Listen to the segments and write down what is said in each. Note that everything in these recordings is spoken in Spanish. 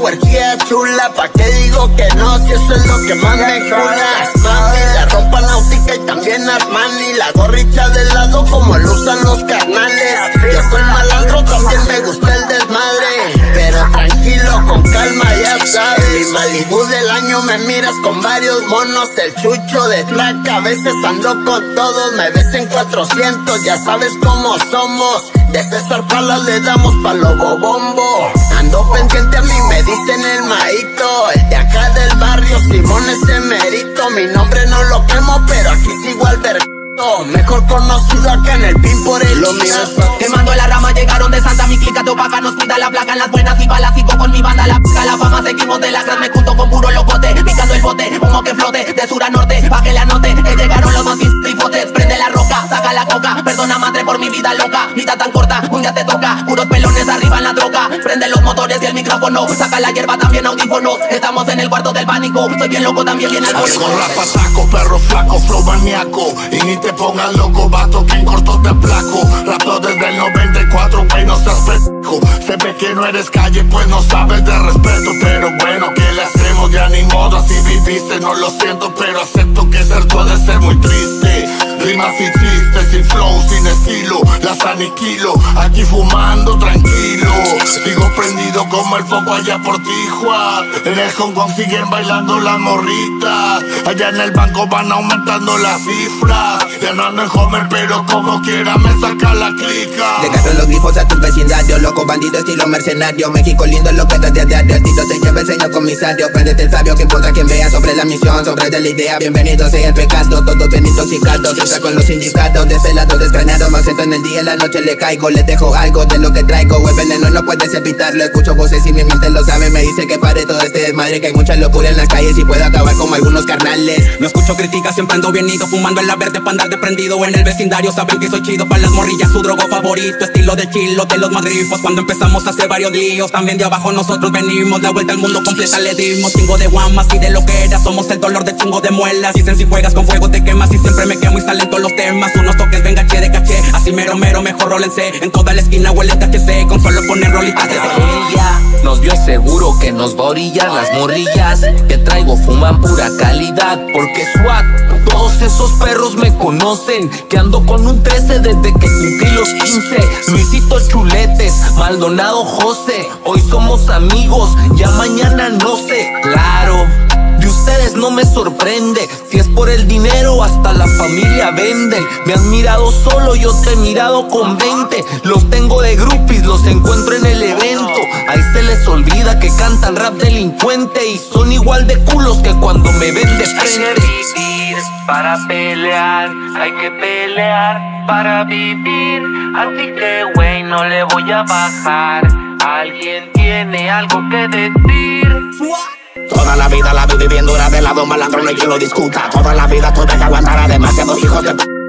huerquía chula, pa' qué digo que no, si eso es lo que más me cura. Mami, la ropa náutica y también Armani, la gorrita de lado como lo usan los carnales. Yo soy malandro, también me gusta con calma, ya sabes. Mi Malibu del año me miras con varios monos, el chucho de traca, a veces ando con todos, me ves en 400, ya sabes cómo somos. De César Palas le damos pa' lobo bombo. Ando pendiente a mí, me dicen el maito. El de acá del barrio, Simón es emerito. Mi nombre no lo quemo, pero aquí sigo al ver. Mejor conocido acá en el pin por el Lo mío Quemando la rama, llegaron de Santa, mi clica te opaca Nos cuida la placa en las buenas y balas Sigo con mi banda, la pica, la fama Seguimos de la gran, me junto con puro locote Picando el bote, humo que flote De sur a norte, pa' que le anote. Eh, Llegaron los más trifotes, prende la roca Saca la coca, perdona madre por mi vida loca Vida tan corta, un día te toca. Puros pelones arriba en la droga Prende los motores y el micrófono. Saca la hierba, también audífonos Estamos en el cuarto del pánico. Soy bien loco, también bien alcohólico Con rapa saco, perro flaco, flow maníaco Y ni te pongas loco, vato, quien cortó te placo Rapo desde que no eres calle, pues no sabes de respeto Pero bueno, ¿qué le hacemos? Ya ni modo, así viviste No lo siento, pero acepto que ser puede ser muy triste. Rimas y chistes, sin flow, sin estilo Las aniquilo, aquí fumando tranquilo. Sigo prendido como el foco allá por Tijuana. En el Hong Kong siguen bailando las morritas. Allá en el banco van aumentando las cifras. Ya no ando en Homer, pero como quiera me saca la clica. Llegaron los grifos a tu vecindario, loco bandido estilo mercenario. México lindo, lo que estás de diario, el te lleva el señor comisario Prendete el sabio, que importa quien vea sobre la misión, sobre de la idea. Bienvenido sea el pecado, todos bien intoxicados Entra con los sindicatos, desvelado, desgranado. Me siento en el día, en la noche le caigo. Les dejo algo de lo que traigo, el veneno no puedes evitarlo. Escucho voces y mi mente lo sabe, me dice que pare todo este desmadre Que hay mucha locura en las calles y puedo acabar como algunos carnales. No escucho críticas, siempre ando bien ido Fumando en la verde pa' andar de prendido En el vecindario. Saben que soy chido para las morrillas Su drogo favorito, estilo de chilo de los madrifos. Cuando empezamos a hacer varios líos También de abajo nosotros venimos La vuelta al mundo completa le dimos Chingo de guamas y de lo que era Somos el dolor de chingo de muelas. Dicen si juegas con fuego te quemas Y siempre me quemo y salen todos los temas. Unos toques venga che de caché Así mero mero mejor rólense. En toda la esquina huele THC Con solo poner rolitas de Ella nos vio seguro que nos va a orillar las morrillas. Que traigo fuman pura calidad porque SWAT todos esos perros me conocen. Que ando con un 13 desde que cumplí los 15 Luisito Chuletes, Maldonado José. Hoy somos amigos ya mañana no sé. Claro de ustedes no me sorprende. Si es por el dinero hasta la familia venden Me han mirado solo, yo te he mirado con 20 Los tengo de groupies, los encuentro en el evento. Ahí se les olvida que cantan rap delincuente Y son igual de culos que cuando me ven de frente para pelear, hay que pelear para vivir. Así que, güey, no le voy a bajar. Alguien tiene algo que decir. Toda la vida la vi viviendo una de lado malandro, no hay quien lo discuta. Toda la vida tuve que aguantar a demasiados hijos de.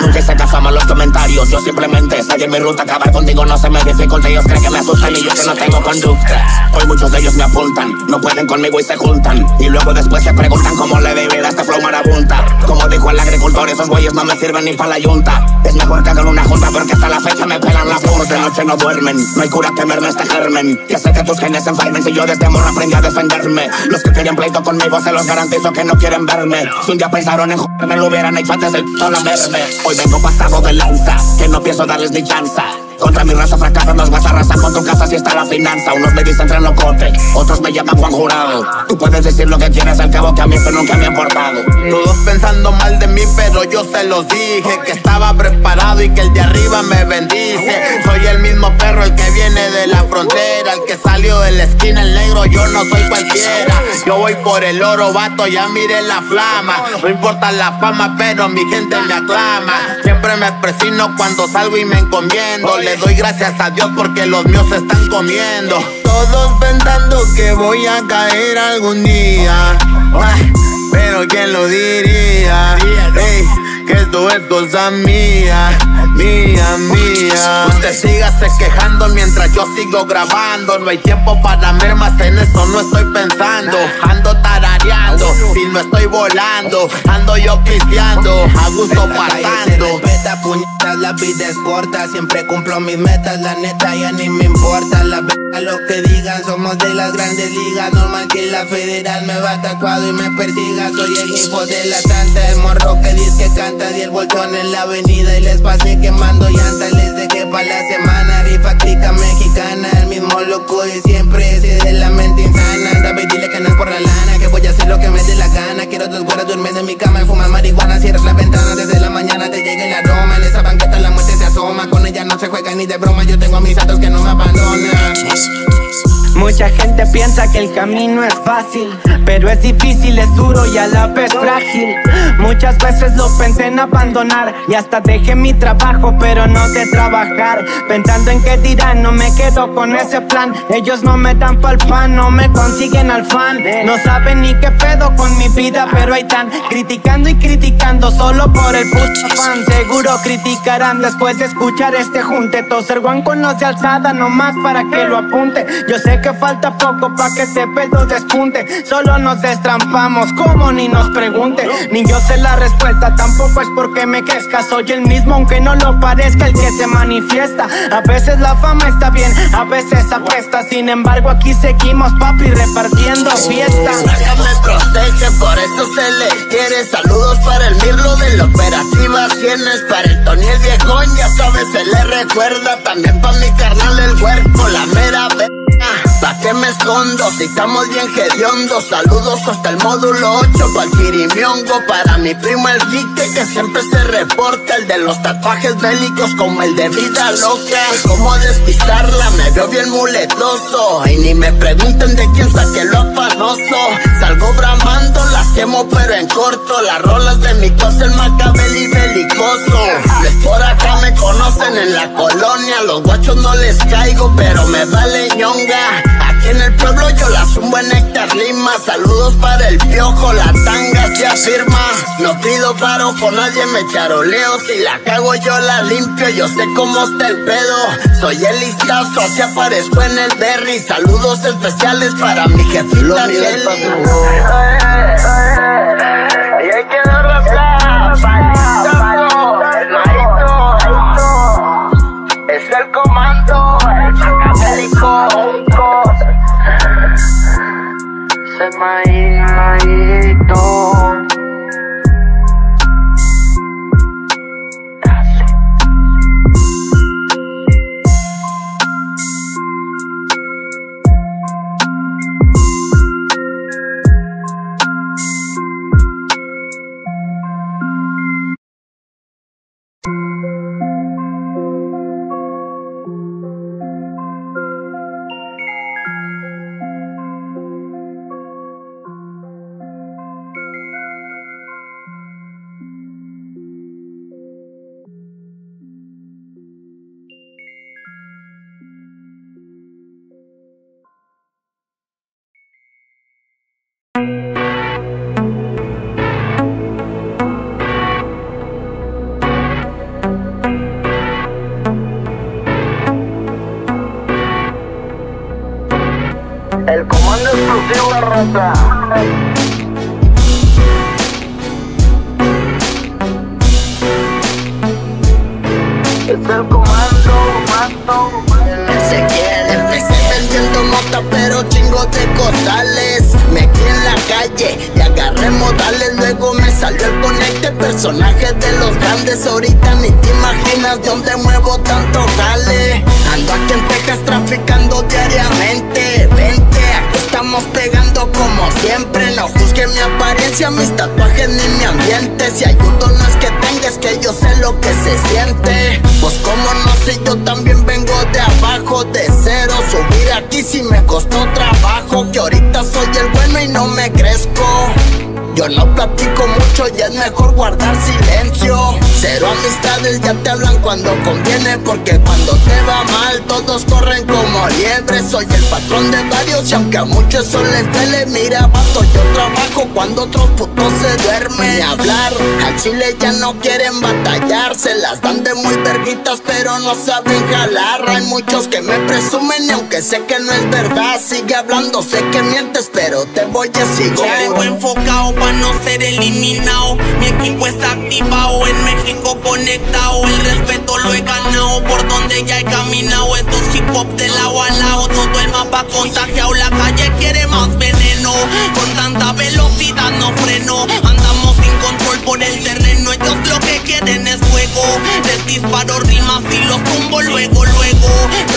Nunca se casaban los comentarios, yo simplemente seguí en mi ruta. Acabar contigo no se me dificulta, ellos creen que me asustan y yo que no tengo conducta. Hoy muchos de ellos me apuntan, no pueden conmigo y se juntan. Y luego después se preguntan cómo le debe a este flow marabunta. Como dijo el agricultor, esos güeyes no me sirven ni para la yunta. Es mejor que hagan una junta porque hasta la fecha me pelan las burros. De noche no duermen, no hay cura que merme este germen. Que sé que tus genes se enfermen si yo desde morro aprendí a defenderme. Los que querían pleito conmigo se los garantizo que no quieren verme. Si un día pensaron en joderme, lo hubieran hecho antes del verme. Hoy vengo pasado de lanza, que no pienso darles ni chanza. Contra mi raza fracasan, nos vas a arrasar con tu casa si está la finanza. Unos me dicen tren locote, otros me llaman Juan Jurado. Tú puedes decir lo que quieras, al cabo que a mí eso nunca me ha importado. Todos pensando mal de mí, pero yo se los dije que estaba preparado y que el de arriba me bendice. Soy el mismo perro, el que viene de la frontera, el que salió de la esquina, el negro, yo no soy cualquiera. Yo voy por el oro, vato, ya mire la flama. No importa la fama, pero mi gente me aclama. Siempre me presino cuando salgo y me encomiendo. Doy gracias a Dios porque los míos se están comiendo. Todos pensando que voy a caer algún día. Pero quién lo diría. Ey, que esto es cosa mía, mía, mía. Usted sígase quejando mientras yo sigo grabando. No hay tiempo para mermas, en eso no estoy pensando. Ando si no estoy volando, ando yo pisteando, a gusto pasando. Respeta, puñetas, la vida es corta. Siempre cumplo mis metas, la neta ya ni me importa. La verga lo que digan, somos de las grandes ligas. Normal que la federal me va tatuado y me persiga. Soy el hijo de la santa, el morro que dice que canta. Y el voltón en la avenida y les pasé quemando llantas. Les dejé pa' la semana, rifa clica mexicana. El mismo loco y siempre ese de la mente insana. David, dile que no es por la lana, que voy a hacer lo que me dé la gana. Quiero dos güeras durmiendo en mi cama y fumar marihuana. Cierras la ventana desde la mañana, te llega el aroma. En esa banqueta la muerte se asoma. Con ella no se juega ni de broma. Yo tengo a mis santos que no me abandonan. Mucha gente piensa que el camino es fácil, pero es difícil, es duro y a la vez frágil. Muchas veces lo pensé en abandonar y hasta dejé mi trabajo, pero no de trabajar. Pensando en qué dirán, no me quedo con ese plan. Ellos no me dan pa'l pan, no me consiguen al fan. No saben ni qué pedo con mi vida, pero ahí están criticando y criticando solo por el puto fan. Seguro criticarán después de escuchar este junte. Toser Juan con los de alzada, nomás para que lo apunte. Yo sé que falta poco pa' que este pedo despunte. Solo nos destrampamos, como ni nos pregunte. Ni yo sé la respuesta, tampoco es porque me crezca. Soy el mismo, aunque no lo parezca, el que se manifiesta. A veces la fama está bien, a veces apesta. Sin embargo, aquí seguimos, papi, repartiendo fiesta. Me por eso se le quiere. Saludos para el Mirlo de la operativa Tienes para el Tony el viejón, ya sabes, se le recuerda. También para mi carnal el huerco, la mera verga. ¿Pa' qué me escondo? Si estamos bien hediondos Saludos hasta el módulo 8 Pa'l Kirimiongo Para mi primo el Quique Que siempre se reporta El de los tatuajes bélicos Como el de vida loca. ¿Cómo despistarla? Me veo bien muletoso. Y ni me pregunten de quién saqué lo afanoso. Salgo bramando Las quemo pero en corto. Las rolas de mi cosa El macabel y belicoso. Les por acá me conocen en la colonia Los guachos no les caigo Pero me vale ñonga Aquí en el pueblo yo la zumbo en Héctor Lima Saludos para el piojo, la tanga se afirma No pido paro con nadie, me charoleo Si la cago yo la limpio, yo sé cómo está el pedo Soy el listazo, así aparezco en el berry Saludos especiales para mi jefita Nelly te hablan cuando conviene Porque cuando te va mal todos corren como liebres Soy el patrón de varios y aunque a muchos son les Mira vato yo trabajo cuando otros putos se duermen Ni hablar, al chile ya no quieren batallar. Se las dan de muy verguitas pero no saben jalar. Hay muchos que me presumen y aunque sé que no es verdad Sigue hablando, sé que mientes pero te voy a seguir. Tengo enfocado para no ser eliminado. Mi equipo está activado en México conectado. El respeto lo he ganado por donde ya he caminado Hip hop de lado a lado Todo el mapa contagiado. La calle quiere más veneno. Con tanta velocidad no freno. Andamos sin control por el terreno. Ellos lo que quieren es fuego. Les disparo rimas y los tumbo luego, luego.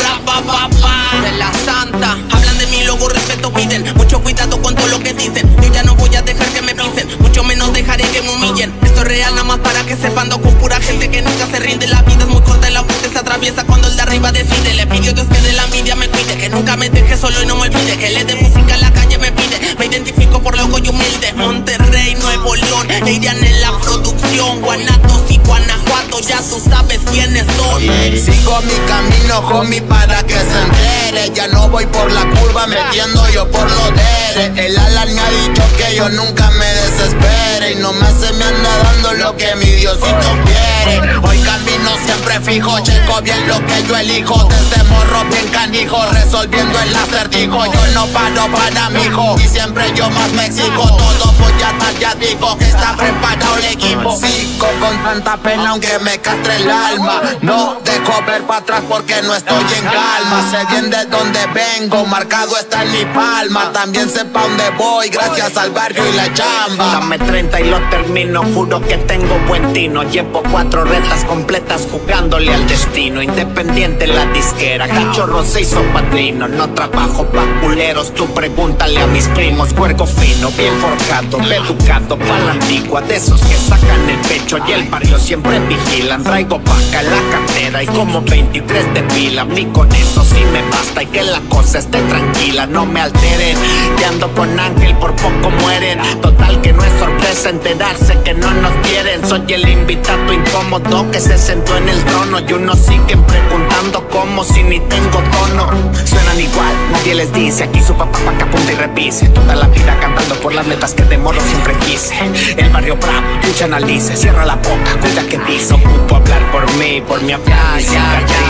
Rapa, pa, pa, de la santa. Hablan de mi logo, respeto piden. Mucho cuidado con todo lo que dicen. Yo ya no voy a dejar que me pisen. Mucho menos dejaré que me humillen real nada más para que sepan. Con pura gente que nunca se rinde. La vida es muy corta y la fuente se atraviesa Cuando el de arriba decide. Le pido a Dios que de la envidia me cuide Que nunca me deje solo y no me olvide. Que le dé música en la calle me pide Me identifico por loco y humilde. Monterrey, Nuevo León Leirian en la producción. Guanatos y Guanajuato Ya tú sabes quiénes son. Sigo mi camino, homie, para que se entere. Ya no voy por la curva metiendo yo por los deres El Alan me ha dicho que yo nunca me desespere. Y no me se me anda dando lo que mi Diosito quiere. Hoy camino siempre fijo, checo bien lo que yo elijo. Desde morro bien canijo, resolviendo el acertijo. Yo no paro para mi hijo y siempre yo más me exijo. Todo voy a dar, ya digo que está preparado el equipo. Sigo con tanta pena aunque me castre el alma. No dejo ver para atrás porque no estoy en calma. Sé bien de dónde vengo, marcado está en mi palma. También sé pa' dónde voy, gracias al barrio y la chamba. Dame 30 y lo termino, juro que tengo buen tino. Llevo cuatro retas completas jugándole al destino. Independiente la disquera, cachorro se hizo padrino. No trabajo pa' culeros, tú pregúntale a mis primos Cuergo fino, bien forjado, educado pa' la antigua De esos que sacan el pecho y el barrio siempre vigilan. Traigo paca en la cartera y como 23 de pila Ni con eso sí me basta y que la cosa esté tranquila No me alteren, que ando con Ángel por poco mueren. Total que no es sorpresa enterarse que no nos quieren. Soy el invitado incómodo que se sentó en el trono Y unos siguen preguntando cómo si ni tengo tono. Suenan igual, nadie les dice Aquí su papá pa' que y repise Toda la vida cantando por las metas que de morro siempre quise El barrio bravo, escucha, analice Cierra la boca, cuida que dice Ocupo hablar por mí, por mi Ya, ya, ya.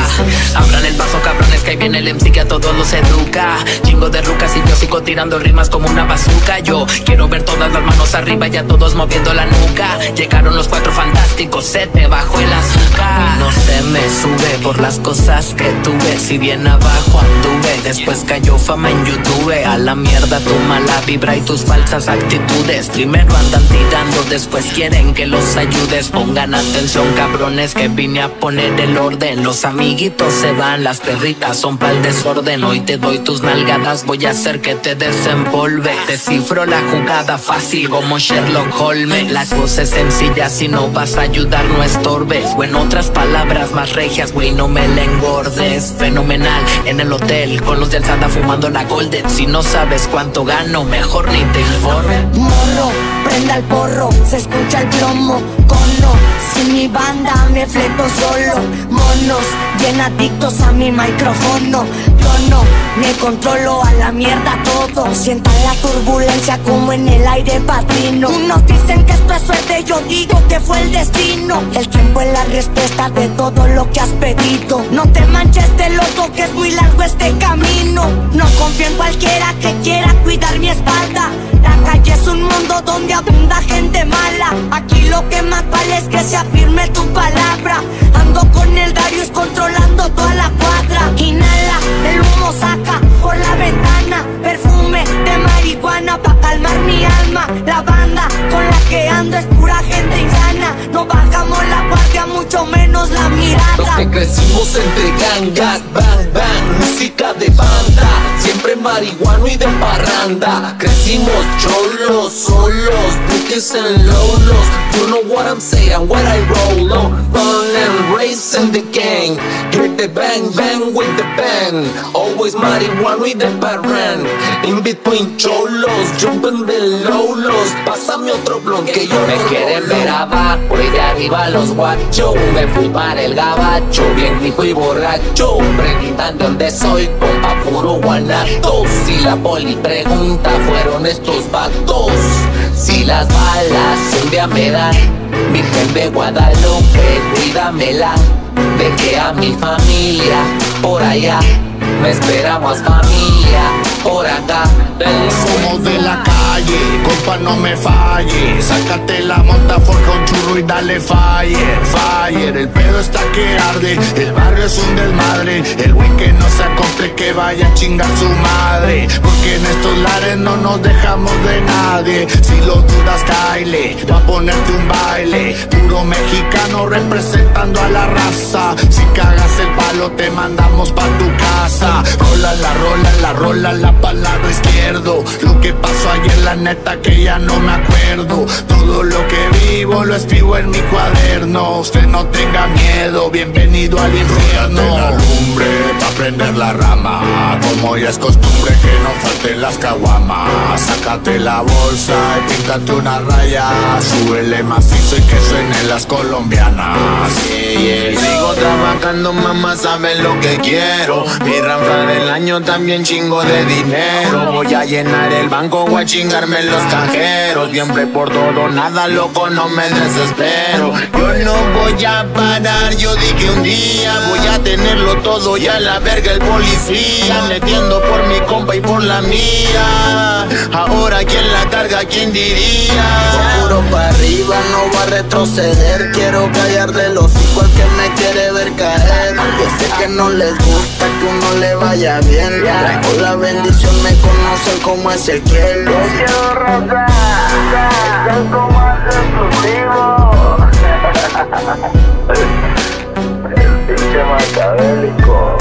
Abran el paso, cabrones, que ahí viene el MC que a todos los educa. Chingo de rucas y yo sigo tirando rimas como una bazooka. Yo quiero ver todas las manos arriba y a todos moviendo la nuca. Llegaron los cuatro fantásticos, se te bajó el azúcar. No se me sube por las cosas que tuve. Si bien abajo anduve, después cayó fama en YouTube. A la mierda tu mala vibra y tus falsas actitudes. Primero andan tirando, después quieren que los ayudes. Pongan atención, cabrones, que vine a poner el orden. Los amiguitos se van, las perritas son pa'l desorden. Hoy te doy tus nalgadas, voy a hacer que te desenvolve. Descifro la jugada fácil como Sherlock Holmes. Las voces sencillas, si no vas a ayudar, no estorbes. O en otras palabras más regias, güey, no me la engordes. Fenomenal, en el hotel, con los del Sada fumando la Golden. Si no sabes cuánto gano, mejor ni te informe. Morro, prenda el porro, se escucha el plomo, cono. Sin mi banda me fleto solo, monos, bien adictos a mi micrófono. No me controlo a la mierda todo. Sientan la turbulencia como en el aire padrino. Unos dicen que esto es suerte, yo digo que fue el destino. El tiempo es la respuesta de todo lo que has pedido. No te manches de loco que es muy largo este camino. No confío en cualquiera que quiera cuidar mi espalda. Calle es un mundo donde abunda gente mala. Aquí lo que más vale es que se afirme tu palabra. Ando con el Darius controlando toda la cuadra. Inhala, el humo saca por la ventana. Perfume de marihuana pa' calmar mi alma. La banda con la que ando es pura gente insana. No bajamos la guardia, mucho menos la mirada. Que crecimos entre gangas, bang, bang, música de banda. Siempre marihuano y de parranda Crecimos cholos, solos, buques en lolos. You know what I'm saying, what I roll on. Born and raised in the gang. Get the bang, bang with the band Always marihuano y de parranda In between cholos, jumping the lolos. Pásame otro blon que yo Me quieren ver abajo y de arriba los guachos. Me fui para el gabacho, bien rico y borracho. Preguntando dónde soy, compa puro guanato. Si la poli pregunta, fueron estos vatos Si las balas un día me dan Virgen de Guadalupe, cuídamela. Dejé a mi familia por allá Me esperamos familia. Por acá Somos de la compa no me falle. Sácate la monta, forja un churro y dale fire, fire. El pedo está que arde, el barrio es un desmadre. El güey que no se acople que vaya a chingar su madre. Porque en estos lares no nos dejamos de nadie. Si lo dudas, caile, va a ponerte un baile. Puro mexicano representando a la raza. Si cagas el palo te mandamos pa' tu casa. Rola la rola, la rola, la pa'l lado izquierdo. Lo que pasó ayer la neta que ya no me acuerdo. Todo lo que vivo lo escribo en mi cuaderno. Usted no tenga miedo, bienvenido al infierno. La lumbre pa' prender la rama. Como ya es costumbre que no falten las caguamas. Sácate la bolsa y píntate una raya. Súbele macizo y que suenen las colombianas. Sigo trabajando, mamá, sabe lo que quiero. Mi ranfla del año también chingo de dinero. Voy a llenar el banco, voy a los cajeros. Siempre por todo, nada loco, no me desespero. Yo no voy a parar, yo dije un día voy a tenerlo todo y a la verga el policía. Metiendo por mi compa y por la mía. Ahora quién la carga, quién diría. Puro pa' arriba, no va a retroceder Quiero callarle los hijos que me quiere ver caer Yo sé que no les gusta que uno le vaya bien Traigo la bendición, me conocen como Ezequiel Yo quiero rotar, El macabélico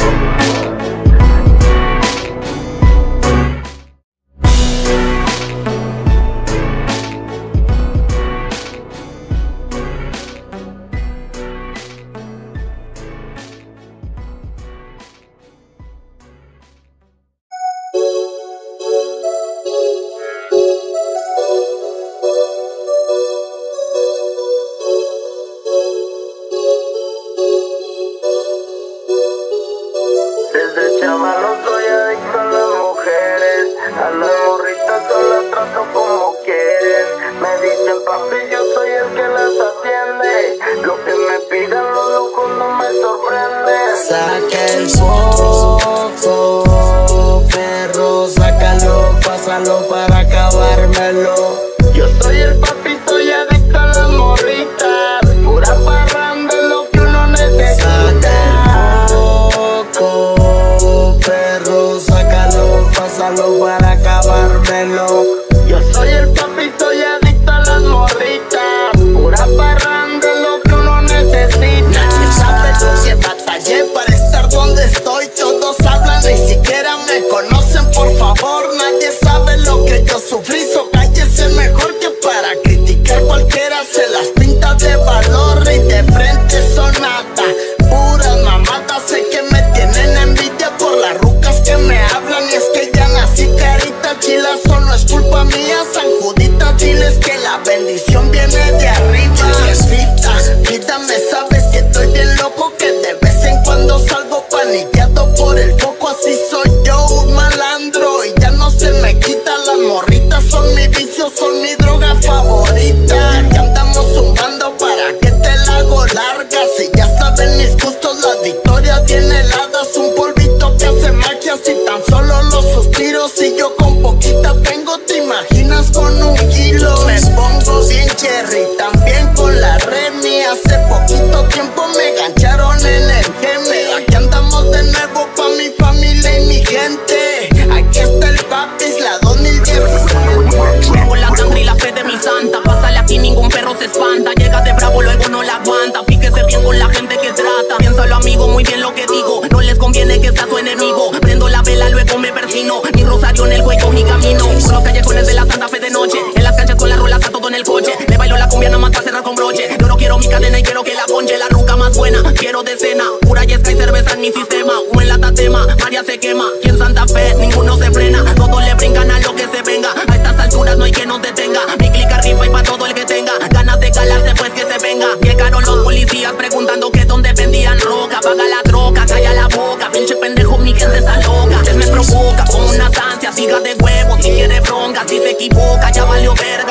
mi cadena y quiero que la ponche la nunca más buena. Quiero de cena, pura yesca y cerveza en mi sistema. Uno en lata María se quema. Y en Santa Fe ninguno se frena. Todos le brincan a lo que se venga. A estas alturas no hay quien nos detenga. Mi clica rifa y pa' todo el que tenga. Ganas de calarse pues que se venga. Llegaron los policías preguntando que dónde vendían roca. Paga la troca, calla la boca. Pinche pendejo, mi gente está loca. Usted me provoca con una ansias, siga de huevo. Si quiere bronca, si se equivoca, ya valió ver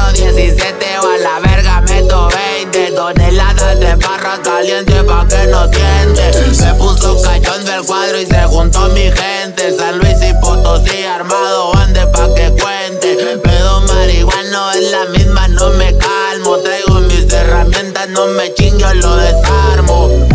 16 o 17 o a la verga meto 20 toneladas de barra caliente pa' que no tiente. Se puso cachón del cuadro y se juntó mi gente. San Luis y Potosí armado ande pa' que cuente. Pedo marihuano es la misma, no me calmo. Traigo mis herramientas, no me chingo, lo desarmo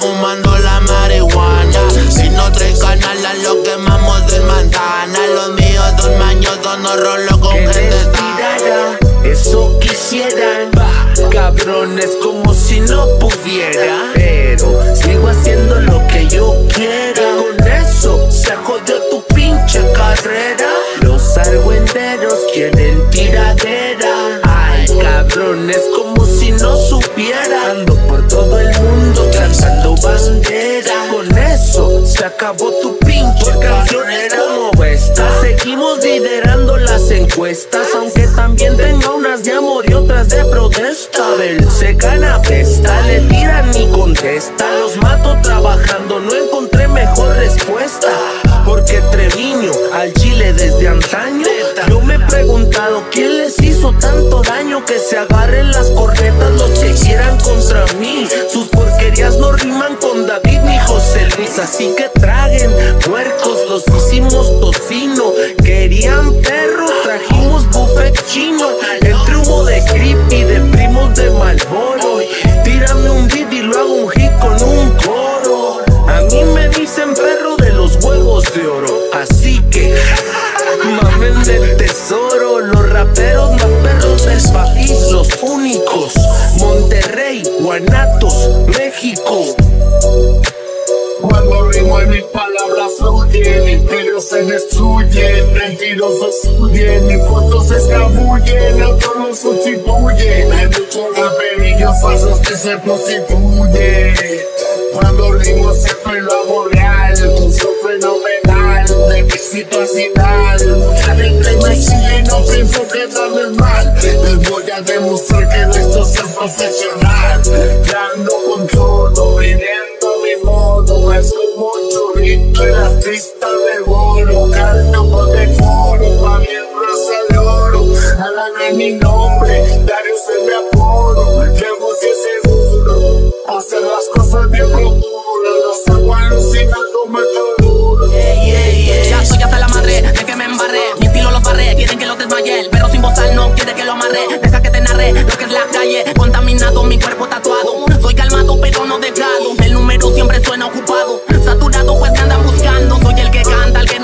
fumando la marihuana. Si no trae canal, lo quemamos en manzana. Los míos son mañosos, no rolo con gente sana. Eso quisieran, cabrones, como si no pudiera. Pero sigo haciendo lo que yo quiera. Con eso se jodió tu pinche carrera. Los argüenderos quieren tiradera. Ay, cabrones, como si no supiera. Ando por todo el bandera. Con eso se acabó tu pinche canciones como esta. Seguimos liderando las encuestas, aunque también tengo unas de amor y otras de protesta. Del se gana pesta, le tiran ni contesta. Los mato trabajando, no encontré mejor respuesta. Porque Treviño al Chile desde antaño. Yo me he preguntado quién les hizo tanto daño que se agarren las cornetas los que quieran contra mí. Sus porquerías no riman con David ni José Luis, así que traguen puercos, los hicimos tocino. Querían perro, trajimos buffet chino. Entre humo de creep y de destruyen, mis fotos se escabullen, otros los sustituyen, hay muchos raperillos falsos que se prostituyen. Cuando rimo siempre lo hago real, uso fenomenal, de mi situacional. Mucha gente me sigue y no pienso quedarles mal, les voy a demostrar que esto es ser profesional. Ya ando con todo, viviendo en la pista de oro, caldo con el foro, pa' mi raza de oro, hablan de mi nombre, Dario es mi apodo, llevo si es seguro, hacer las cosas bien procuro, los hago alucinando me duro. Ya soy hasta la madre de que me embarré. Mi estilo los barré, quieren que los desmaye. El perro sin bozal no quiere que lo amarre. Deja que te narre lo que es la calle. Contaminado, mi cuerpo tatuado. Soy calmado, pero no dejado. El número siempre suena ocupado. Saturado,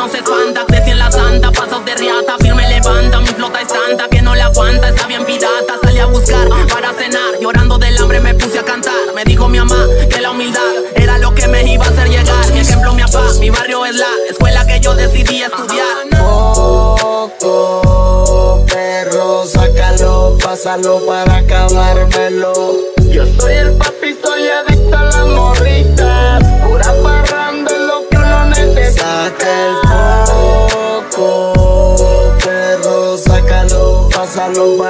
no se espanta. Crecí en la santa, pasos de riata. Firme levanta, mi flota es tanta que no la aguanta. Está bien pirata, salí a buscar para cenar. Llorando del hambre me puse a cantar. Me dijo mi mamá que la humildad era lo que me iba a hacer llegar. Mi ejemplo, mi papá, mi barrio es la escuela que yo decidí estudiar. Poco perro, sácalo, pásalo para acabármelo. Yo soy el sácalo, pásalo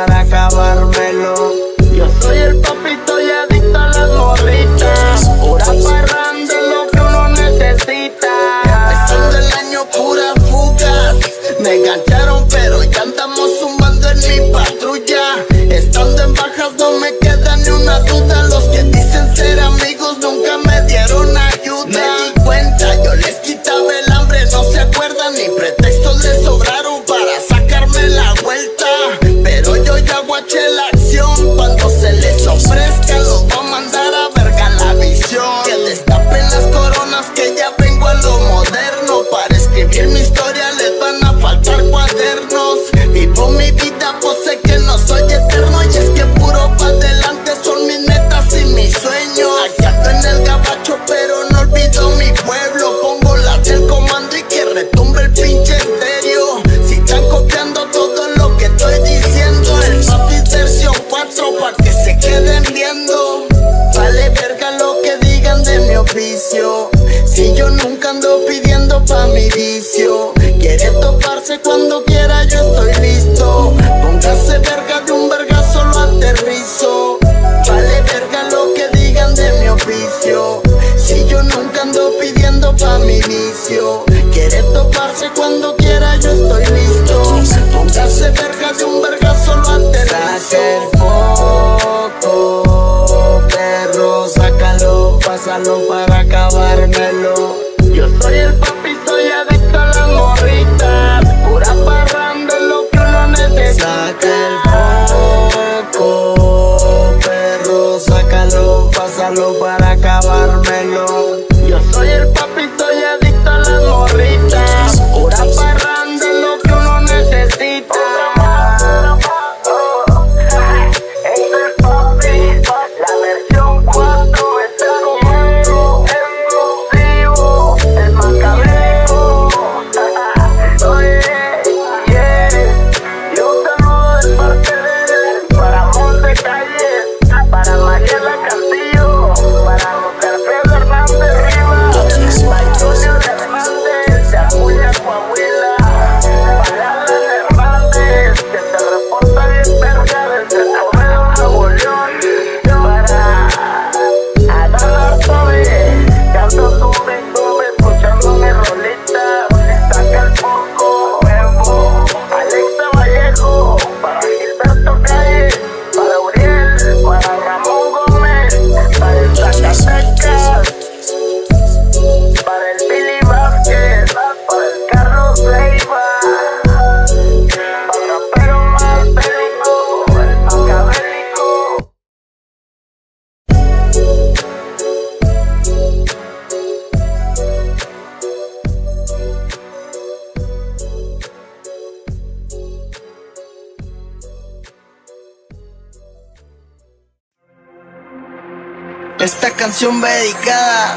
Esta canción va dedicada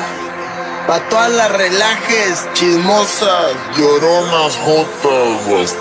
Pa' todas las relajes, chismosas, lloronas, jotas,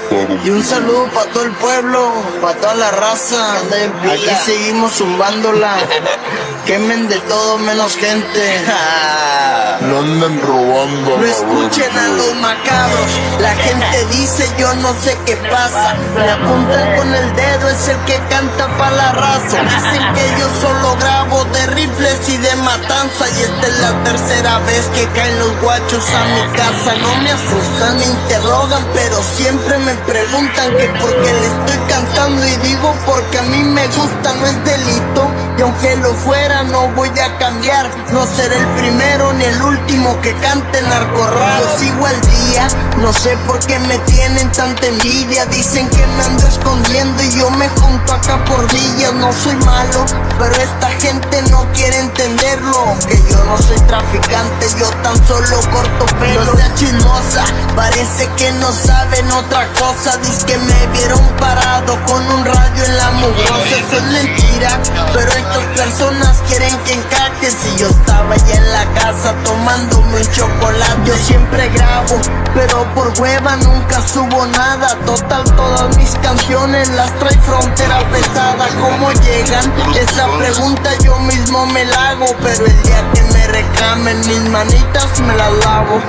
Y un saludo pa' todo el pueblo, pa' toda la raza. Aquí seguimos zumbándola. Quemen de todo menos gente. no anden robando. No escuchen a los macabros. La gente dice yo no sé qué pasa. Me apuntan con el dedo, es el que canta pa' la raza. Dicen que yo solo grabo de rifles y de matanza. Y esta es la tercera vez que caen los guachos a mi casa. No me asustan, me interrogan, pero siempre me preguntan que por qué le estoy cantando. Y digo porque a mí me gusta, no es delito. Y aunque lo fuera, no voy a cambiar. No seré el primero ni el último que cante narcorrap. Yo sigo al día, no sé por qué me tienen tanta envidia. Dicen que me ando escondiendo y yo me junto acá por villas. No soy malo, pero esta gente no quiere entenderlo. Que yo no soy traficante, yo tan solo corto pelo. No sea chismosa, parece que no saben otra cosa. Dice que me vieron parado con un radio en la mugrosa. Eso es mentira, pero estas personas quieren que encaje. Si yo estaba ya en la casa tomándome un chocolate, yo siempre grabo, pero por hueva nunca subo nada. Total, todas mis canciones las trae frontera pesada. ¿Cómo llegan? Esa pregunta yo mismo me la hago, pero el día que me reclamen mis manitas me las lavo.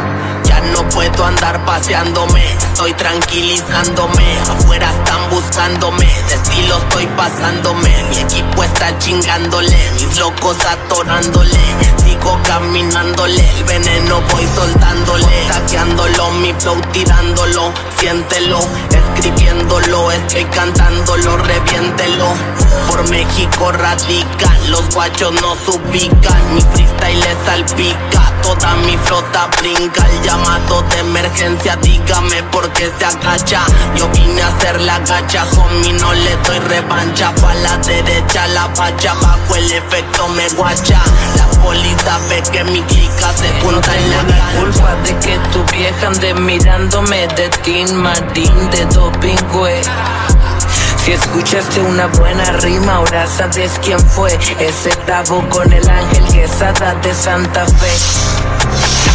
No puedo andar paseándome, estoy tranquilizándome. Afuera están buscándome, de estilo estoy pasándome. Mi equipo está chingándole, mis locos atorándole. Sigo caminándole, el veneno voy soltándole. Saqueándolo, mi flow tirándolo, siéntelo, escribiéndolo, estoy cantándolo, reviéntelo. Por México radica, los guachos no ubican, mi freestyle le salpica, toda mi flota brinca, el llamado de emergencia, dígame por qué se agacha. Yo vine a hacer la gacha, homie, no le doy revancha. Pa' la derecha, la facha, bajo el efecto me guacha. La poli sabe que mi clica se junta en la la culpa de que tu vieja ande mirándome de Tin Martín de doping, güey. Si escuchaste una buena rima, ahora sabes quién fue. Ese tabo con el ángel Quesada de Santa Fe.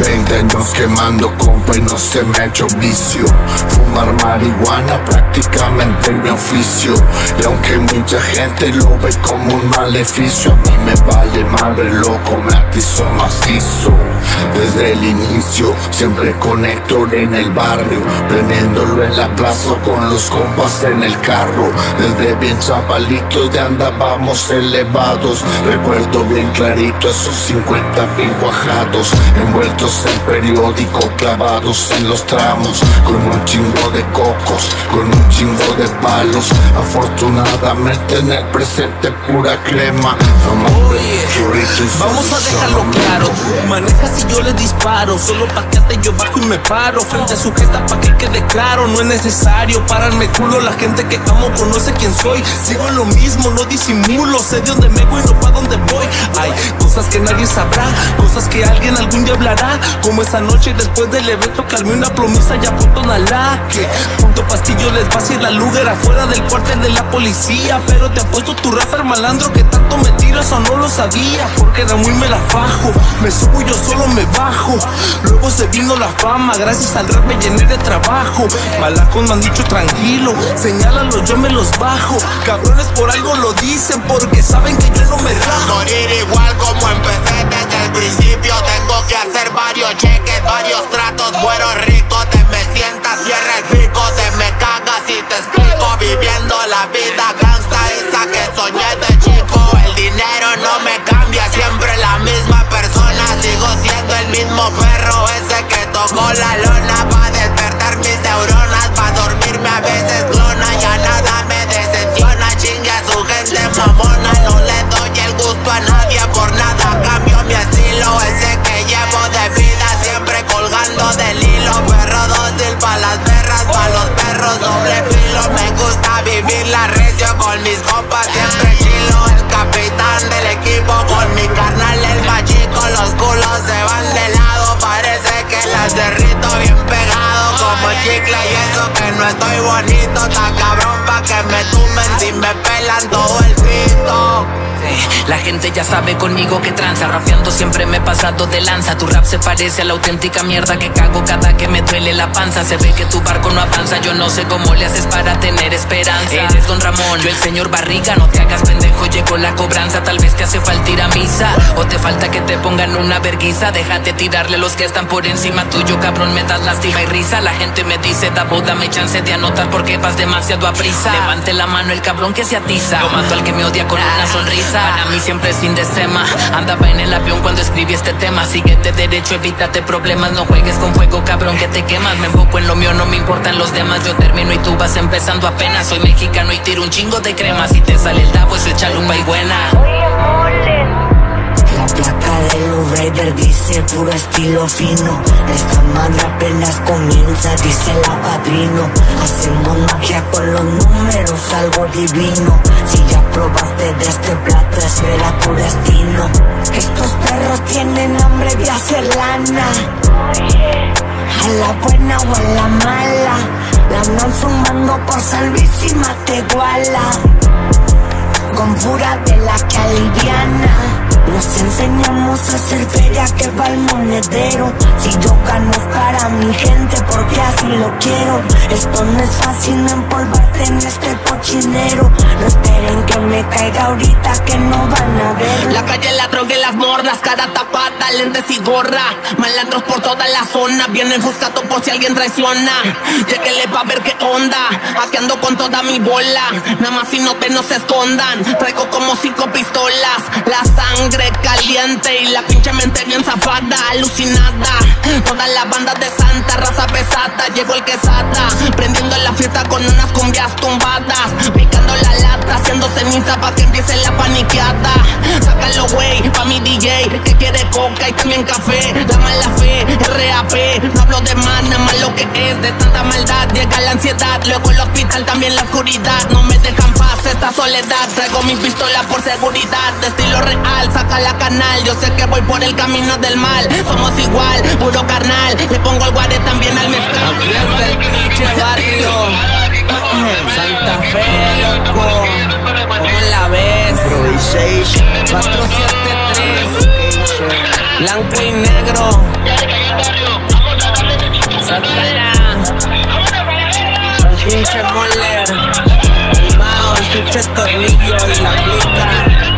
20 años quemando compa y no se me ha hecho vicio. Fumar marihuana prácticamente mi oficio. Y aunque mucha gente lo ve como un maleficio A mí me vale madre loco, me atizo macizo. Desde el inicio siempre conecto en el barrio Prendiéndolo en la plaza con los compas en el carro. Desde bien chavalitos de andábamos elevados. Recuerdo bien clarito esos 50 bien cuajados Envueltos en periódico, clavados en los tramos Con un chingo de cocos, con un chingo de palos. Afortunadamente en el presente pura crema. Vamos a dejarlo claro, manejas y yo le disparo. Solo paquete yo bajo y me paro. Frente a sujeta pa' que quede claro No es necesario pararme culo. La gente que amo conoce quién soy. Sigo en lo mismo, no disimulo. Sé de dónde me voy, no pa' dónde voy. Hay cosas que nadie sabrá Cosas que alguien algún día hablará Como esa noche después del evento Calmé una plomisa y apunto una laque Punto pastillo les vacié la lugar Afuera del cuartel de la policía. Pero te apuesto tu raza malandro Que tanto me tiras o no lo sabía. Porque era muy me la fajo Me subo y yo solo me bajo. Luego se vino la fama Gracias al rap me llené de trabajo. Malacos me han dicho tranquilo Señálalo yo me los bajo. Cabrones por algo lo dicen Porque saben que yo no me rajo. Morir igual como empecé principio Tengo que hacer varios cheques, varios tratos Muero rico, te me sientas, cierra el pico Te me cagas y te explico Viviendo la vida gangsta esa que soñé de chico El dinero no me cambia, siempre la misma persona Sigo siendo el mismo perro ese que tocó la lona Pa' despertar mis neuronas, pa' dormirme a veces clona Ya nada me decepciona, chingue a su gente mamona del hilo Perro dócil pa' las perras, pa' los perros doble filo. Me gusta vivir la recio con mis compas Siempre chilo, el capitán del equipo Con mi carnal el machico Los culos se van de lado. Parece que las derrito Como chicle y que no estoy bonito Tan cabrón pa' que me tumben si me pelan todo el pito La gente ya sabe conmigo que tranza. Rapeando siempre me he pasado de lanza. Tu rap se parece a la auténtica mierda que cago cada que me duele la panza. Se ve que tu barco no avanza. Yo no sé cómo le haces para tener esperanza. Eres Don Ramón, yo el señor Barriga. No te hagas pendejo, llegó la cobranza. Tal vez te hace falta ir a misa. O te falta que te pongan una verguiza. Déjate tirarle a los que están por encima tuyo, cabrón. Me das lástima y risa. La gente me dice, da dame chance de anotar porque vas demasiado a prisa. Levante la mano el cabrón que se atiza. Yo mato al que me odia con una sonrisa. Para mí siempre sin desema. Andaba en el avión cuando escribí este tema. Síguete derecho, evítate problemas. No juegues con fuego, cabrón, que te quemas. Me enfoco en lo mío, no me importan los demás. Yo termino y tú vas empezando apenas. Soy mexicano y tiro un chingo de crema. Si te sale el dabo, es el chalupa y buena. La placa de los Raiders dice puro estilo fino. Esta madre apenas comienza, dice la padrino. Hacemos magia con los números, algo divino. Si ya probaste de este plato, espera tu destino. Estos perros tienen hambre de hacer lana. A la buena o a la mala. La andan sumando por San Luis y Matehuala con pura de la que aliviana. Nos enseñamos a hacer feria que va el monedero. Si yo gano para mi gente, porque así lo quiero. Esto no es fácil, no empolvarte en este cochinero. No esperen que me caiga ahorita, que no van a ver. La calle, la droga y las morras, cara tapada, lentes y gorra. Malandros por toda la zona, vienen buscando por si alguien traiciona. Lléguele pa' ver qué onda, aquí con toda mi bola. Nada más si no te no se escondan, traigo como cinco pistolas. La sangre caliente y la pinche mente bien zafada, alucinada. Toda la banda de Santa, raza pesada, llegó el quesada. Prendiendo la fiesta con unas cumbias tumbadas. Picando la lata, haciendo ceniza pa' que empiece la paniqueada. Sácalo, wey, pa' mi DJ, que quiere coca y también café. La mala fe, RAP, no hablo de más, nada más lo que es. De tanta maldad llega la ansiedad, luego el hospital también la oscuridad. No me dejan paz esta soledad, traigo mi pistola por seguridad. De estilo real, saca la canal, yo sé que voy por el camino del mal. Somos igual, puro carnal, le pongo el guare también al mezcal. Aquí es el pinche barrio. Santa Fe, loco. ¿Cómo la ves? 473. Blanco y negro. El pinche moler. El mao, el pinche tornillo y la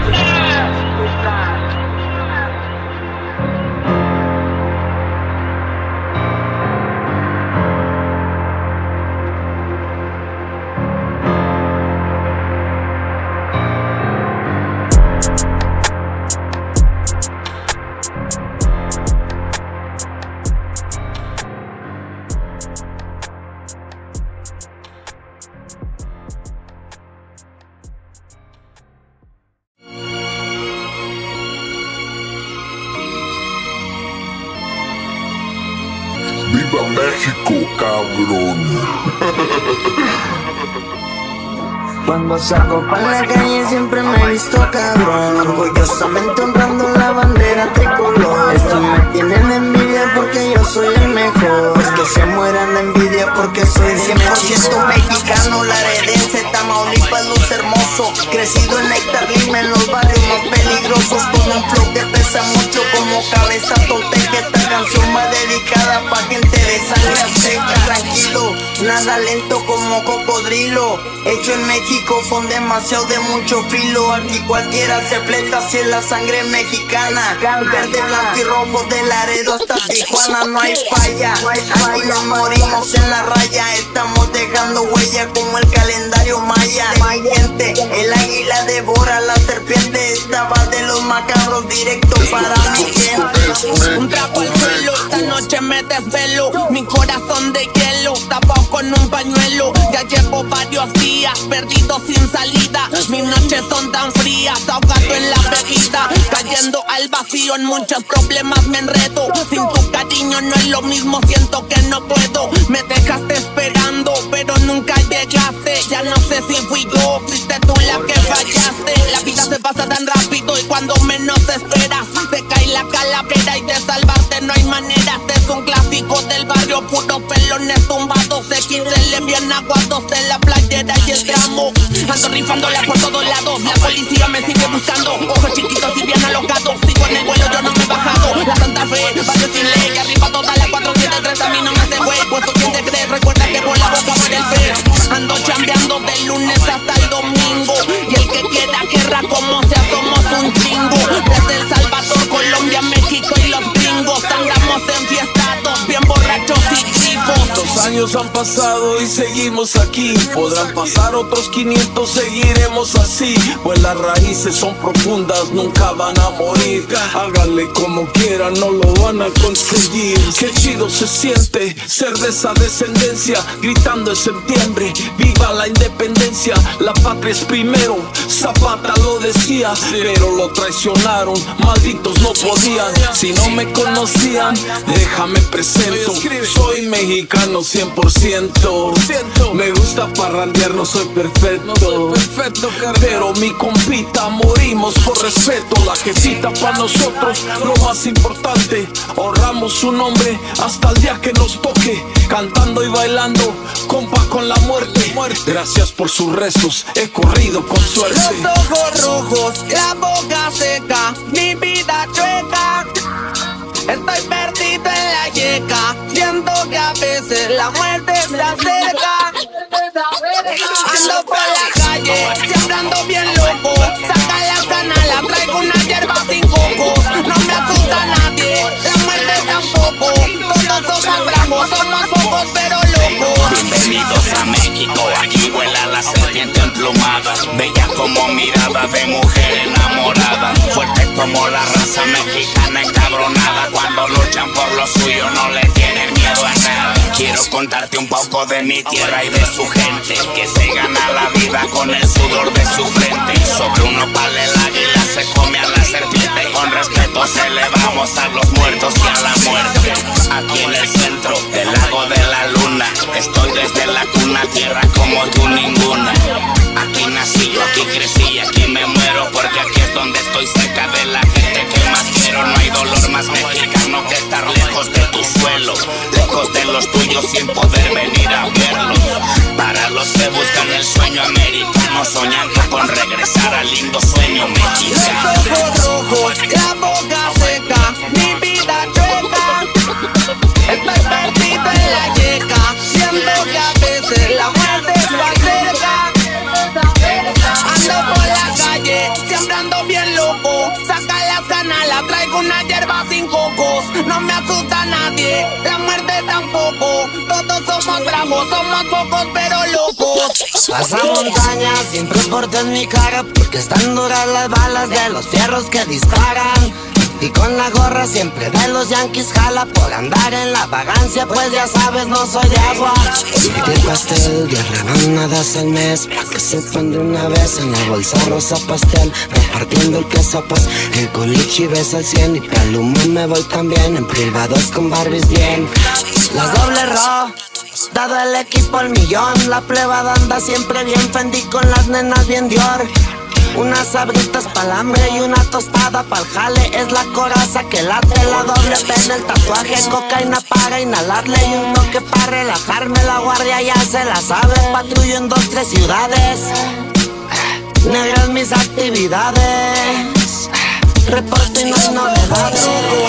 ¡Viva México, cabrón! Cuando salgo pa' la calle siempre me he visto cabrón. Orgullosamente honrando la bandera tricolor. Estos me tienen envidia porque yo soy el mejor. Es que se mueran de envidia porque soy 100% mexicano Laredense, Tamaulipas, luz hermoso. Crecido en Néctar Lima, en los barrios más peligrosos. Con un flow que pesa mucho como cabeza toteca Esta canción va dedicada pa' gente de sangre azteca Tranquilo, nada lento como cocodrilo. Hecho en con demasiado de mucho filo Aquí cualquiera se fleta si es la sangre mexicana Verde, blanco y rojo de Laredo hasta Tijuana No hay falla, aquí nos morimos en la raya Estamos dejando huella como el calendario maya gente, el águila devora la serpiente Esta va de los macabros directo para mi gente Un trapo al suelo, esta noche me desvelo. Mi corazón de hielo, tapado con un pañuelo. Ya llevo varios días perdido sin salida. Mis noches son tan frías, ahogado en la bebida. Cayendo al vacío en muchos problemas me enredo. Sin tu cariño no es lo mismo, siento que no puedo. Me dejaste esperando, pero nunca llegaste. Ya no sé si fui yo, fuiste tú la que fallaste. La vida se pasa tan rápido y cuando menos esperas, te cae la calavera y de salvarte no hay manera. Este es un clásico del barrio, puro pelones tumbados. XL bien aguados de la playera y el tramo. Ando rifándola por todos lados. La policía me sigue buscando. Ojos chiquitos y bien alocados. Sigo en el vuelo, yo no me he bajado. La Santa Fe, barrio sin ley. Arriba toda la 473, a mí no me hace güey. Puesto quien te cree, recuerda que por la boca muere el pez. Ando chambeando de lunes hasta el domingo. Y el que quiera guerra como sea, han pasado y seguimos aquí. Podrán pasar otros 500, seguiremos así. Pues las raíces son profundas, nunca van a morir. Háganle como quieran, no lo van a conseguir. Qué chido se siente ser de esa descendencia. Gritando en septiembre, viva la independencia. La patria es primero, Zapata lo decía. Pero lo traicionaron, malditos no podían. Si no me conocían, déjame presento. Soy mexicano 100%. Me gusta parrandear, no soy perfecto. Pero mi compita, morimos por respeto. La jefita para nosotros, lo más importante. Honramos su nombre hasta el día que nos toque. Cantando y bailando, compa con la muerte. Gracias por sus restos, he corrido con suerte. Los ojos rojos, la boca seca, mi vida chueca. Estoy perdido en la yeca, siento que a veces la muerte se acerca. Ando por la calle, siempre ando bien loco. Saca la canala, traigo una hierba sin coco. No me asusta nadie, la muerte tampoco. Todos somos bravos, somos pocos pero locos. Bienvenidos a México, aquí vuela la serpiente emplumada Bella como mirada de mujer enamorada Fuerte como la raza mexicana encabronada Cuando luchan por lo suyo no le tienen miedo a nada. Quiero contarte un poco de mi tierra y de su gente Que se gana la vida con el sudor de su frente. Sobre un nopal el águila se come a la serpiente. Con respeto celebramos a los muertos y a la muerte. Aquí en el centro del lago de la luna Estoy desde la cuna, tierra como tú ninguna. Aquí nací, yo aquí crecí aquí me muero Porque aquí es donde estoy cerca de la gente que más quiero No hay dolor más mexicano que estar lejos de tu suelo Lejos de los tuyos sin poder venir a verlos Para los que buscan el sueño americano Soñando con regresar al lindo sueño mexicano Los ojos rojos, la boca seca, mi vida chueca. Estoy perdido bravos, somos pocos pero locos. Pasa montaña, siempre porto en mi cara Porque están duras las balas de los fierros que disparan. Y con la gorra siempre de los yankees jala Por andar en la vagancia, pues ya sabes, no soy de agua. Y de pastel, diez rebanadas al mes. Pa' que sepan de una vez en la bolsa rosa pastel Repartiendo el queso, pues el culichi besa al cien. Y paluma me voy también, en privados con Barbies bien El equipo al millón, la plebada anda siempre bien Fendi con las nenas bien Dior. Unas sabritas pa'l hambre y una tostada pa'l jale. Es la coraza que late, la doble pena El tatuaje, cocaína para inhalarle Y un toque para relajarme. La guardia ya se la sabe Patrullo en dos, tres ciudades. Negras mis actividades. Reporte y no hay novedades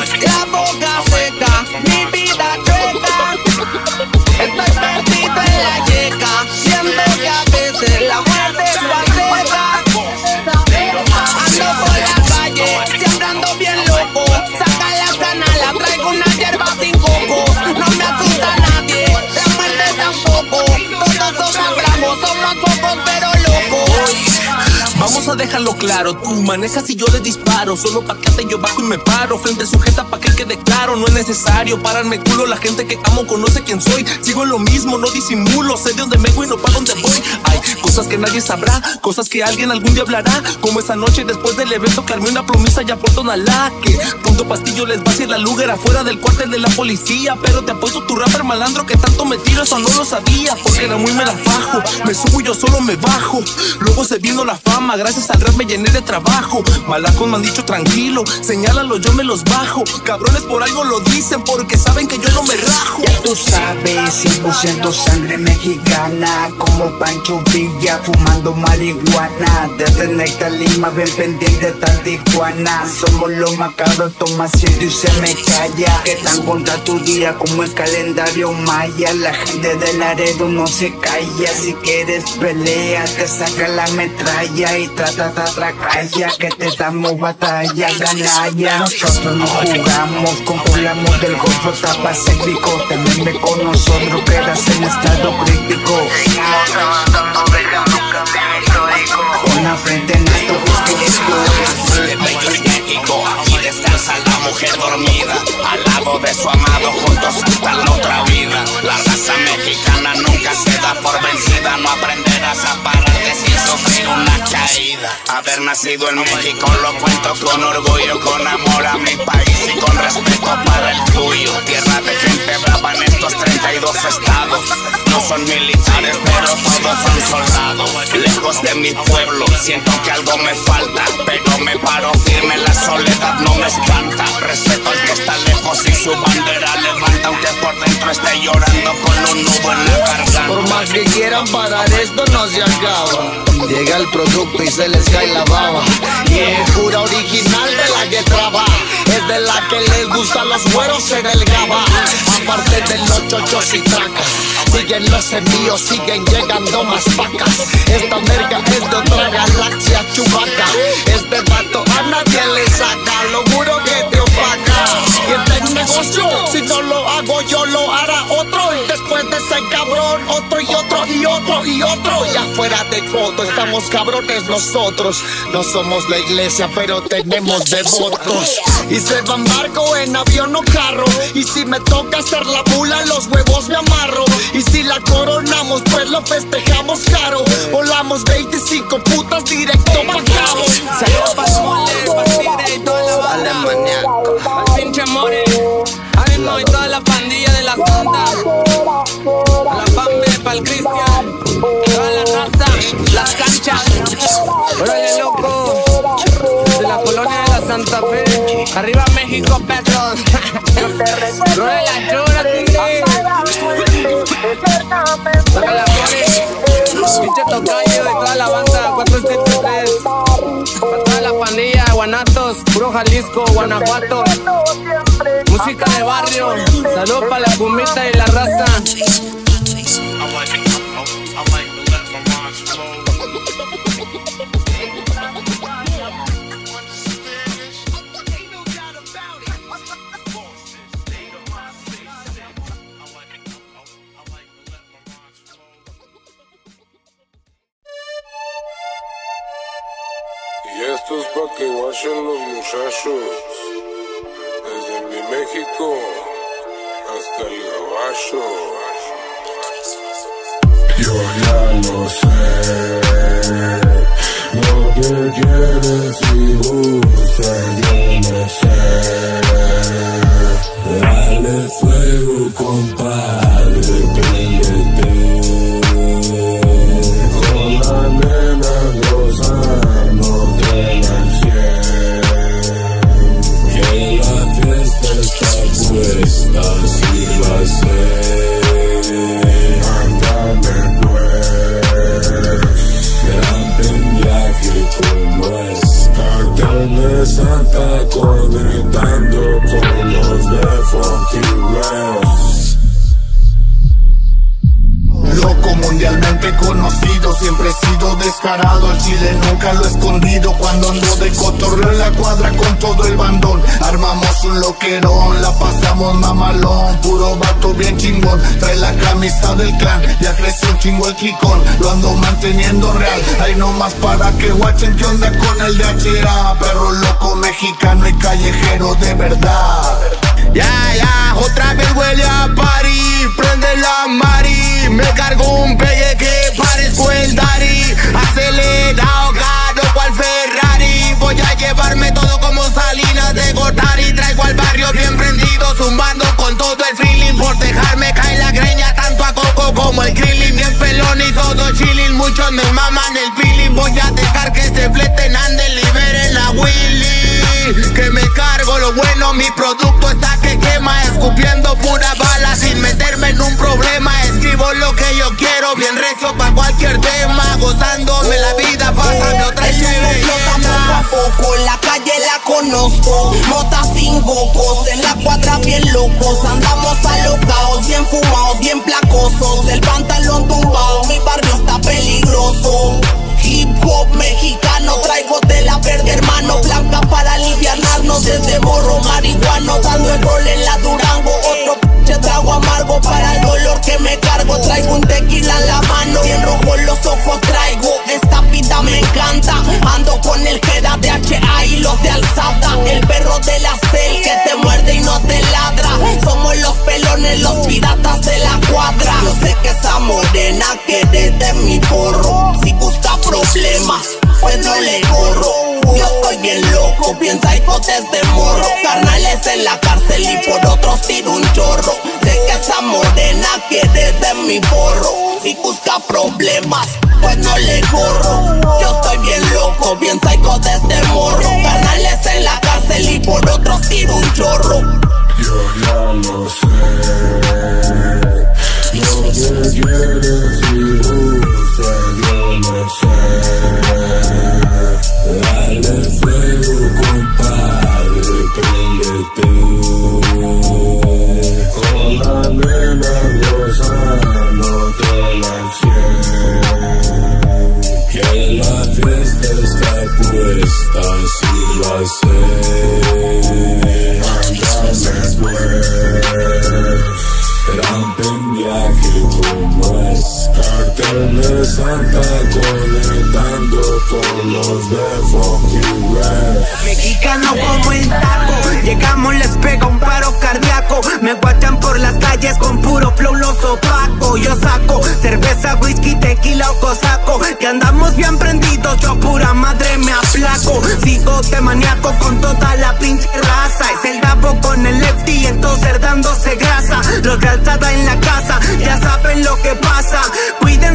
Vamos a dejarlo claro, tú manejas y yo le disparo. Solo pacate yo bajo y me paro. Frente sujeta pa' que quede claro. No es necesario pararme culo. La gente que amo conoce quién soy. Sigo lo mismo, no disimulo. Sé de dónde vengo y no pa' dónde voy. Hay cosas que nadie sabrá Cosas que alguien algún día hablará. Como esa noche después del evento Que armé una promesa ya por Tonalá Que punto pastillo les va a la lugar afuera del cuartel de la policía. Pero te apuesto tu rapper malandro Que tanto me tiro, eso no lo sabía. Porque era muy melafajo Me subo y yo solo me bajo. Luego se vino la fama Gracias gracias al rap me llené de trabajo. Malacos me han dicho tranquilo, señálalo, yo me los bajo. Cabrones por algo lo dicen porque saben que yo no me rajo. Ya tú sabes, 100% sangre mexicana, como Pancho Villa fumando marihuana. Desde Necta Lima, ven pendiente tal Tijuana. Somos los macabros, toma asiento y se me calla. Que tan contra tu día como el calendario maya. La gente del Laredo no se calla. Si quieres pelea, te saca la metralla y trata de atracalla. Que te damos batalla, ganalla. Nosotros no jugamos, controlamos del golfo, tapa cíclico. Tenerme con nosotros, quedas en estado crítico. Seguimos avanzando, dejando un camino histórico. Con la frente en alto, busco Aquí descansa la mujer dormida Al lado de su amado, juntos hasta la otra vida. La raza mexicana nunca se da por vencida No aprenderás a pararte sin sufrir una caída. Haber nacido en México lo cuento con orgullo Con amor a mi país y con respeto para el tuyo. Tierra de gente brava en estos 32 estados. No son militares pero todos son soldados. Lejos de mi pueblo siento que algo me falta Pero me paro firme, la soledad no me espanta. Respeto al que está lejos y su bandera levanta Aunque por dentro esté llorando con un nudo en la garganta. Por más que quieran parar esto no se acaba. Llega el producto y se les cae la baba. Y es pura original de la que trabaja Es de la que les gusta los güeros en el gaba. Aparte de los chochos y tracas Siguen los envíos, siguen llegando más vacas. Esta merga es de otra galaxia chubaca. Este vato a nadie le saca Lo juro que te opaca Negocio, si no lo hago yo lo hará otro. Y después de ese cabrón, otro y otro y otro y otro. Y afuera de foto estamos cabrones nosotros. No somos la iglesia pero tenemos devotos. Y se van barco en avión o carro. Y si me toca hacer la bula los huevos me amarro. Y si la coronamos pues lo festejamos caro. Volamos 25 putas directo pa' cabo. Saludos para el mole, para toda la banda. Al pinche more, y toda la pandilla de la santa. La Pambe, para el Cristian, toda la raza, las canchas. Órale, loco. Desde la colonia de la Santa Fe. Arriba México, Petros. Rode la chora, tigre. Saca la. Pinche tocayo y toda la banda. 473. La pandilla, Guanatos, puro Jalisco, Guanajuato. Música de barrio. Salud para la cumbita y la raza. Esto es pa' que guachen los muchachos. Desde mi México hasta el gabacho. Yo ya lo sé. Lo que quieres y gustas, yo no sé. Dale fuego, compadre, del clan. Ya creció un chingo el clicón, lo ando manteniendo real. Ahí nomás para que guachen que onda con el de HA. Perro loco mexicano y callejero de verdad. Ya, ya, otra vez huele a party Prende la mari Me cargo un pegue que parezco el Dari Acelerado, caro cual Ferrari Voy a llevarme todo como Salinas de Gortari Traigo al barrio bien prendido Zumbando con todo el feeling Por dejarme caer la greña como el Krillin, bien pelón y todo chillin. Muchos me maman el feeling. Voy a dejar que se fleten, anden, liberen a Willy. Que me cargo lo bueno, mi producto está que quema. Escupiendo pura bala sin meterme en un problema. Lo que yo quiero, bien recio para cualquier tema, gozándome la vida, pásame otra El flota poco a poco, la calle la conozco. Motas sin bocos, en la cuadra bien locos. Andamos alocados, bien fumados, bien placosos. El pantalón tumbado, mi barrio está peligroso. Hip hop mexicano, traigo tela verde, hermano. Blanca para aliviarnos desde morro marihuano. Dando el Traigo un tequila en la mano, bien rojo los ojos traigo. Esta pita me encanta, ando con el Jeda de HA y los de alzada. El perro de la cel que te muerde y no te ladra. Somos los pelones, los piratas de la cuadra. Yo sé que esa morena quiere de mi porro. Si busca problemas, pues no le corro. Yo estoy bien loco, piensa hipotes de morro. Carnales en la cárcel y por otros tiro un chorro. Sé que esa morena quiere de mi porro. Si busca problemas, pues no le corro. Yo estoy bien loco, bien psycho desde morro. Carnales en la cárcel y por otros tiro un chorro. Yo ya lo sé. Lo que buscas, yo lo sé. Dale fuego, compadre, préndete. Con la nena gozándote la cien. Que la fiesta está puesta, si lo sé. Ándale pues, rampe en viaje. Conectando con los de Red. Mexicano como el taco. Llegamos, les pega un paro cardíaco. Me guachan por las calles con puro flow los opaco. Yo saco cerveza, whisky, tequila o cosaco. Que andamos bien prendidos, yo pura madre me aplaco. Sigo de maníaco con toda la pinche raza. Es el rabo con el lefty, entonces dándose grasa. Los de alzada en la casa, ya saben lo que pasa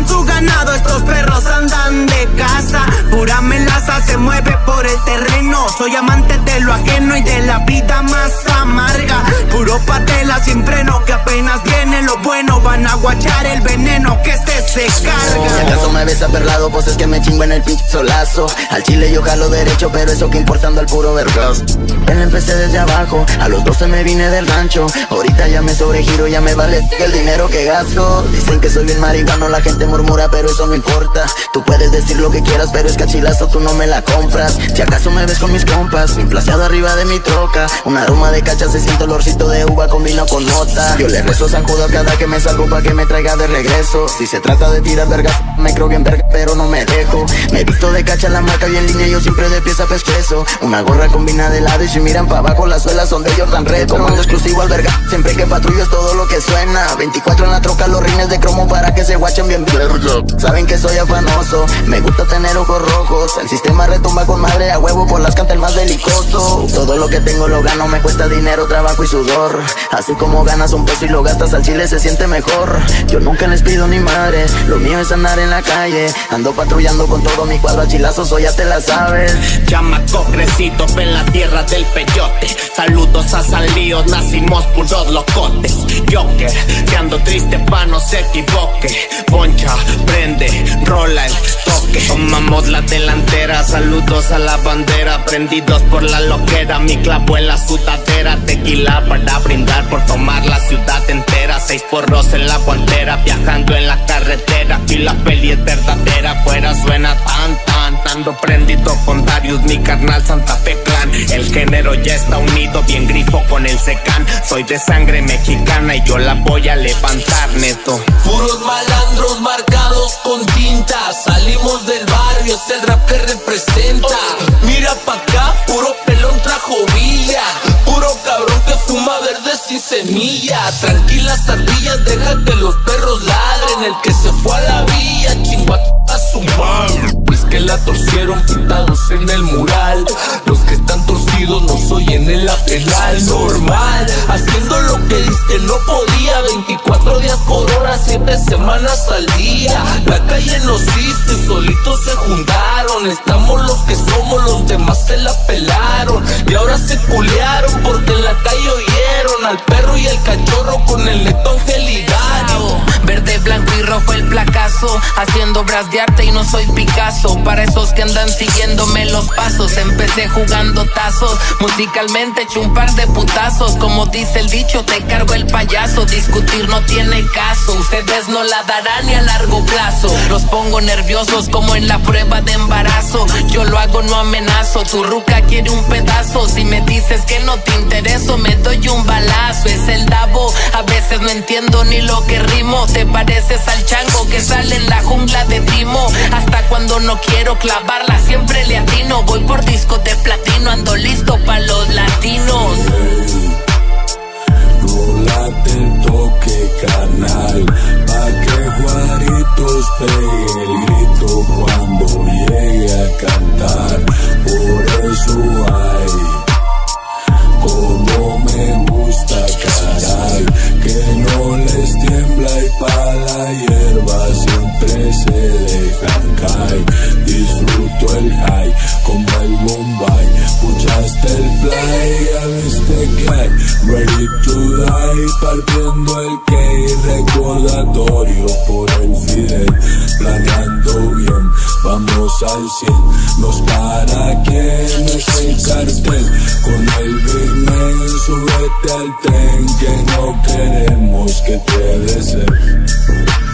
su ganado, estos perros andan de casa Pura melaza se mueve por el terreno. Soy amante de lo ajeno y de la vida más amarga. Puro patela sin freno que apenas viene lo bueno. Van a guachar el veneno que este se Si carga acaso me ves aperlado, pues es que me chingo en el pinche solazo. Al chile yo jalo derecho, pero eso que importando al puro vergas Él empecé desde abajo, a los 12 me vine del rancho. Ahorita ya me sobregiro, ya me vale el dinero que gasto. Dicen que soy bien marihuano, la gente murmura, pero eso no importa. Tú puedes decir lo que quieras, pero es tú no me la compras. Si acaso me ves con mis compas, mi placeado arriba de mi troca. Un aroma de cacha, se siente olorcito de uva con vino con nota. Yo le rezo San Judas cada que me salgo pa' que me traiga de regreso. Si se trata de tirar vergas, me creo bien verga, pero no me dejo. Me he visto de cacha la marca y en línea, yo siempre de pieza pescuezo. Una gorra combina de lado y si miran pa' abajo las suelas son de Jordan Red. Comando exclusivo al verga, siempre que patrullo es todo lo que suena. 24 en la troca, los rines de cromo para que se guachen bien verga. Saben que soy afanoso, me gusta tener ojos rojos El sistema retumba con madre a huevo por las canta el más delicoso Todo lo que tengo lo gano, me cuesta dinero, trabajo y sudor. Así como ganas un peso y lo gastas al chile se siente mejor. Yo nunca les pido ni madre, lo mío es andar en la calle. Ando patrullando con todo mi cuadro a chilazos, o ya te la sabes. Chamaco crecido en la tierra del peyote. Saludos a salidos, nacimos puros locotes. Joker, que ando triste pa' no se equivoque. Poncha, prende, rola el toque. Tomamos la delantera, saludos a la bandera Prendidos por la loquera, mi clavo en la sudadera Tequila para brindar por tomar la ciudad entera Seis porros en la guantera, viajando en la carretera Aquí la peli es verdadera, fuera suena tan tan Ando prendido con Darius, mi carnal Santa Fe Clan El género ya está unido, bien grifo con el secan Soy de sangre mexicana y yo la voy a levantar, neto. Puros malandros marcados con tinta Salimos del barrio, el rap que representa. Mira pa' acá, puro pelón trajo villa. Puro cabrón que fuma verde sin semilla. Tranquilas ardillas, deja que los perros ladren. El que se fue a la villa, chingua a su madre que la torcieron pintados en el mural. Los que están torcidos nos oyen en la penal normal. Haciendo lo que que no podía, 24 días por hora, siete semanas al día. La calle nos hizo y solitos se juntaron. Estamos los que somos, los demás se la pelaron. Y ahora se culearon porque en la calle oyeron al perro y el cachorro con el neto angelidario. Verde, blanco y rojo el placazo. Haciendo obras de arte y no soy Picasso. Para esos que andan siguiéndome los pasos. Empecé jugando tazos. Musicalmente eché un par de putazos. Como dice el dicho, te cargo el payaso. Discutir no tiene caso. Ustedes no la darán ni a largo plazo. Los pongo nerviosos como en la prueba de embarazo. Yo lo hago, no amenazo. Tu ruca quiere un pedazo. Si me dices que no te intereso, me doy un balazo. Es el dabo. A veces no entiendo ni lo que rimo. Te pareces al chango que sale en la jungla de Timo. Hasta cuando no quiero clavarla, siempre le atino. Voy por disco de platino, ando listo pa' los latinos. Rolate el toque canal, pa' que Juaritos pegue el grito cuando llegue a cantar. Por eso hay, gusta caray, que no les tiembla y pa' la hierba siempre se dejan caer. Disfruto el high como el Bombay, puchaste el play, ya viste que ready to die, partiendo el que recordatorio por el Fidel, planeando bien, vamos al 100, nos para que no es el cartel, con el Big Man, súbete al tren que no queremos que te ser